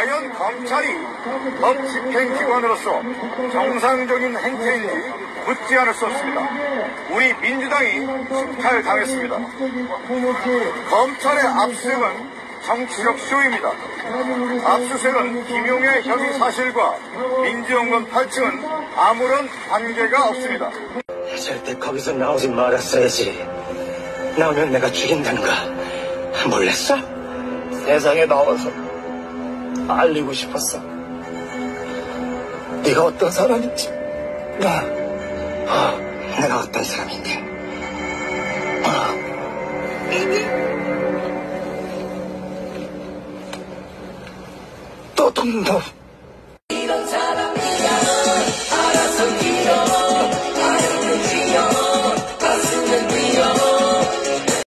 과연 검찰이 법 집행기관으로서 정상적인 행태인지 묻지 않을 수 없습니다. 우리 민주당이 식탈당했습니다. 검찰의 압수수색은 정치적 쇼입니다. 압수수색은 김용의 혐의 사실과 민주연구원 8층은 아무런 관계가 없습니다. 절대 거기서 나오지 말았어야지. 나오면 내가 죽인다는 거 몰랐어? 세상에 나와서 알리고 싶었어. 네가 어떤 사람인지. 나, 어, 내가 어떤 사람인지. 어. 또 너,